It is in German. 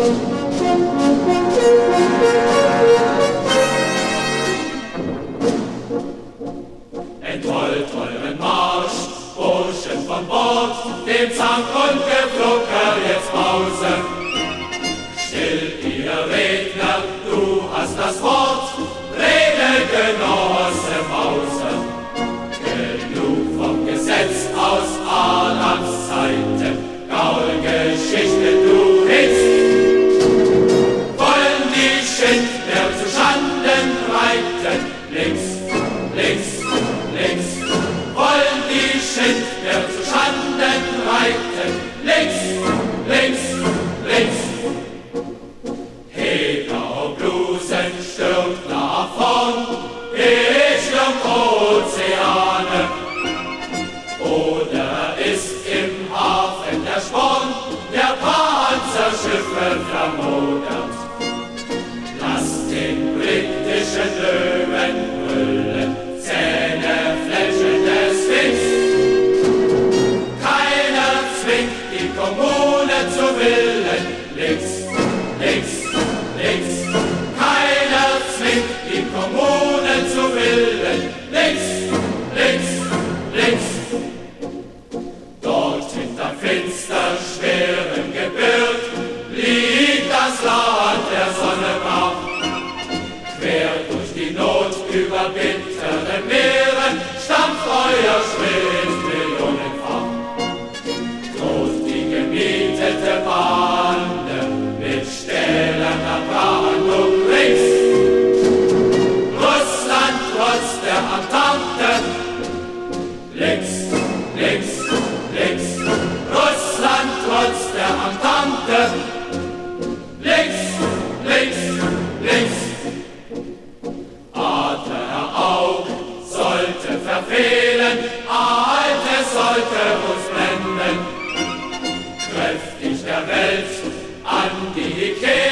Ein Entollt euren Marsch, Burschen von Bord, dem Zank und Geflucker links, links, links. Wollen die Schindler zu Schanden reiten, links, links, links. Hegau Blusen stürmt vorn, Bildschirm Ozeane. Oder ist im Hafen der Sporn der Panzerschiffe vermodert? Links, links. Keiner zwingt die Kommune zu willen, links, links, links. Dort hinter finster schwerem Gebirg liegt das Land der Sonne brach. Quer durch die Not über bittere Meer blenden, Altes sollte uns blenden. Kräftig der Welt an die Kehle.